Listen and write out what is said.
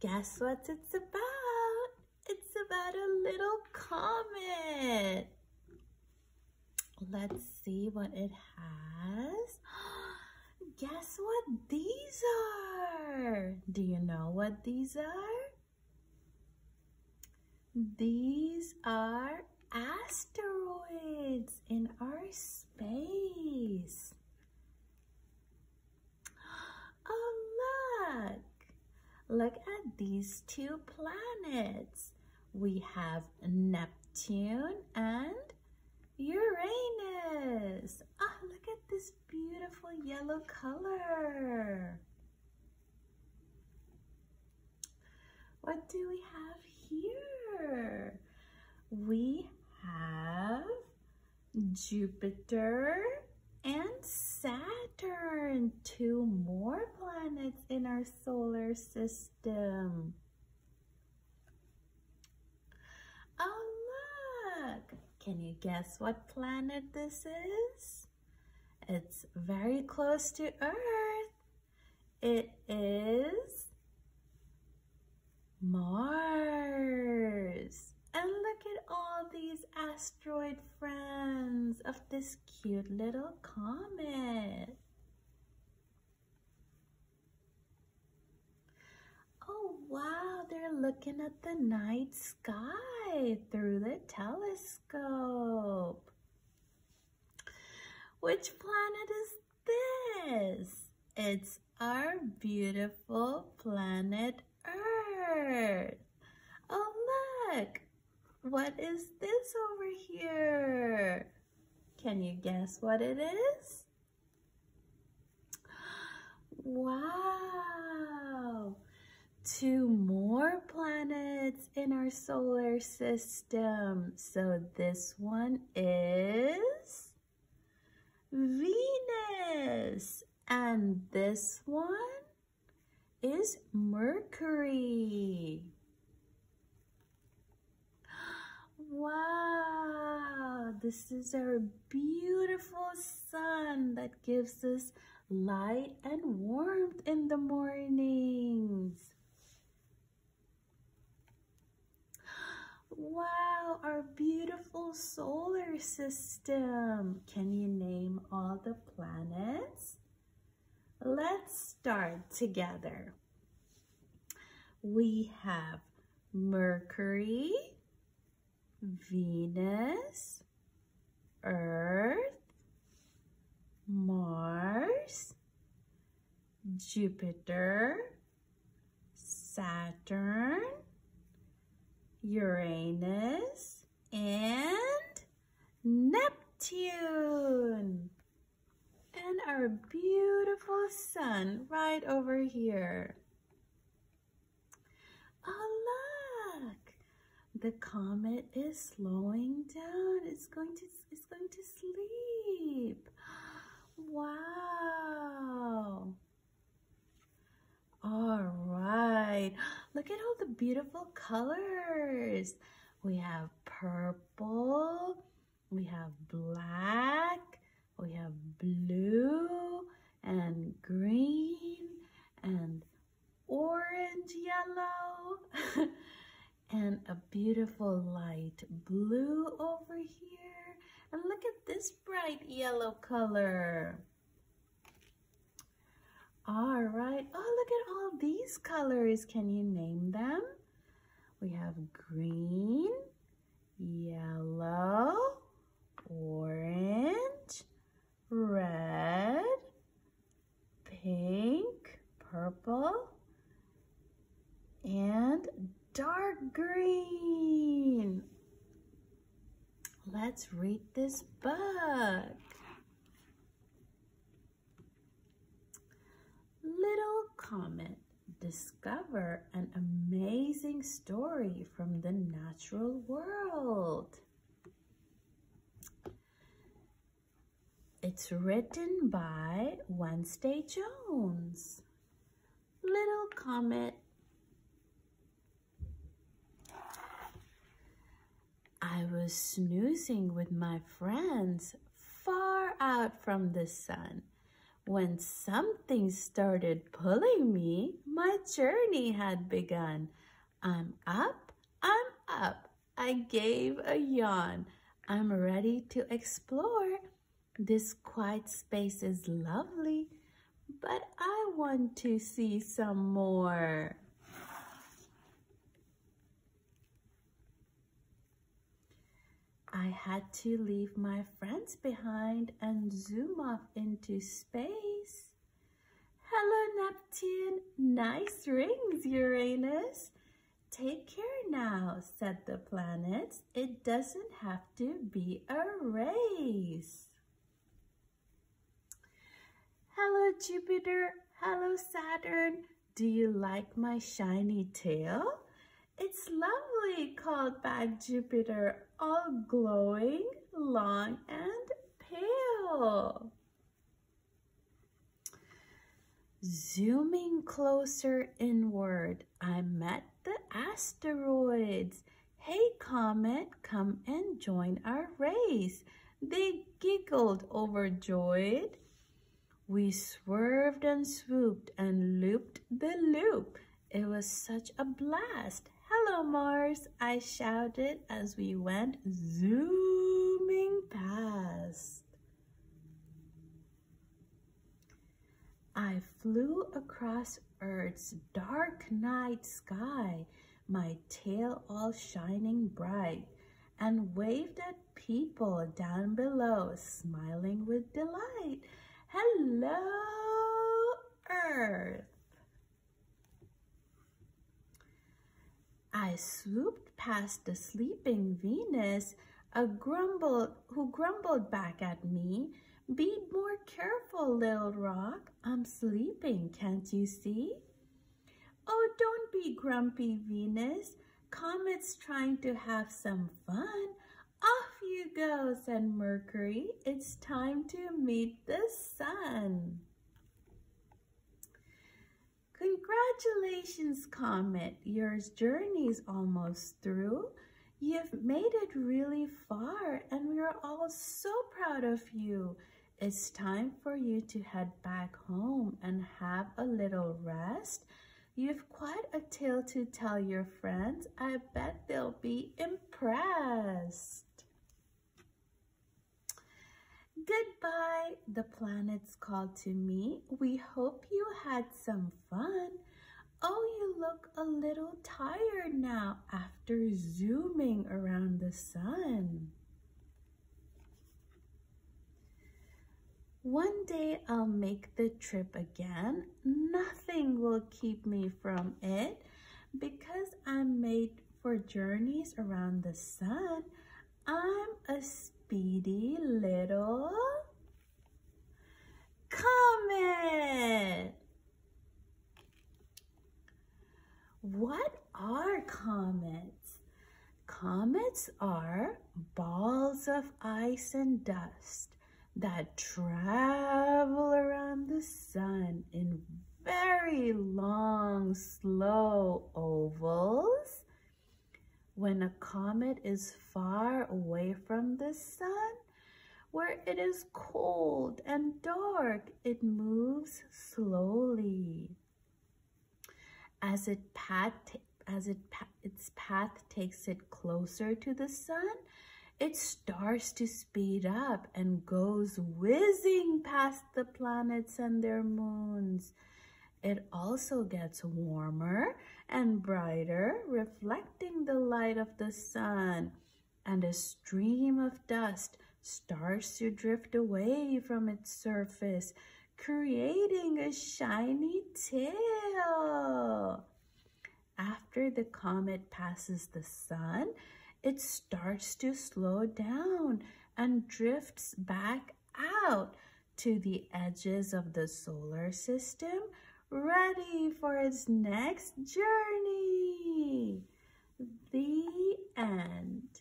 Guess what it's about? It's about a little comet. Let's see what it has. Guess what these are? Do you know what these are? These are asteroids in our space. Oh, look. Look at these two planets. We have Neptune and Uranus. Ah, oh, look at this beautiful yellow color. What do we have here? We have Jupiter and Saturn, two more planets in our solar system. Oh, look! Can you guess what planet this is? It's very close to Earth. It is Mars. And look at all these asteroid friends of this cute little comet. Oh, wow, they're looking at the night sky through the telescope. Which planet is this? It's our beautiful planet Earth. Oh, look, what is this over here? Can you guess what it is? Wow! Two more planets in our solar system. So this one is Venus. And this one is Mercury. Wow, this is our beautiful sun that gives us light and warmth in the mornings. Wow, our beautiful solar system. Can you name all the planets? Let's start together. We have Mercury, Venus, Earth, Mars, Jupiter, Saturn, Uranus, and Neptune. And our beautiful sun right over here. Oh, the comet is slowing down. It's going to it's going to sleep. Wow. All right. Look at all the beautiful colors. We have purple, we have black, we have blue and green and orange yellow. and a beautiful light blue over here. And look at this bright yellow color. All right. Oh, look at all these colors. Can you name them? We have green, yellow, orange, red, pink, purple, and dark green. Read this book. Little Comet, discover an amazing story from the natural world. It's written by Wednesday Jones. Little Comet I was snoozing with my friends far out from the sun When something started pulling me, my journey had begun. I'm up, I'm up. I gave a yawn. I'm ready to explore. This quiet space is lovely, but I want to see some more. I had to leave my friends behind and zoom off into space. Hello, Neptune. Nice rings, Uranus. Take care now, said the planets. It doesn't have to be a race. Hello, Jupiter. Hello, Saturn. Do you like my shiny tail? It's lovely, called back Jupiter, all glowing, long, and pale. Zooming closer inward, I met the asteroids. Hey, Comet, come and join our race. They giggled overjoyed. We swerved and swooped and looped the loop. It was such a blast. Hello, Mars, I shouted as we went zooming past. I flew across Earth's dark night sky, my tail all shining bright, and waved at people down below, smiling with delight. Hello, Earth. I swooped past the sleeping Venus, a grumbled, who grumbled back at me, Be more careful, little rock. I'm sleeping, can't you see? Oh, don't be grumpy, Venus. Comet's trying to have some fun. Off you go, said Mercury. It's time to meet the sun. Congratulations, Comet. Your journey's almost through. You've made it really far and we're all so proud of you. It's time for you to head back home and have a little rest. You've quite a tale to tell your friends. I bet they'll be impressed. Goodbye, the planets called to me. We hope you had some fun. Oh, you look a little tired now after zooming around the sun. One day I'll make the trip again. Nothing will keep me from it because I'm made for journeys around the sun. I'm a speedy little comet. What are comets? Comets are balls of ice and dust that travel around the sun in very long, slow ovals when a comet is far away from the sun, where it is cold and dark, it moves slowly. As it path, as it its path takes it closer to the sun, it starts to speed up and goes whizzing past the planets and their moons. It also gets warmer and brighter, reflecting the light of the sun, and a stream of dust starts to drift away from its surface, creating a shiny tail. After the comet passes the sun, it starts to slow down and drifts back out to the edges of the solar system ready for its next journey. The end.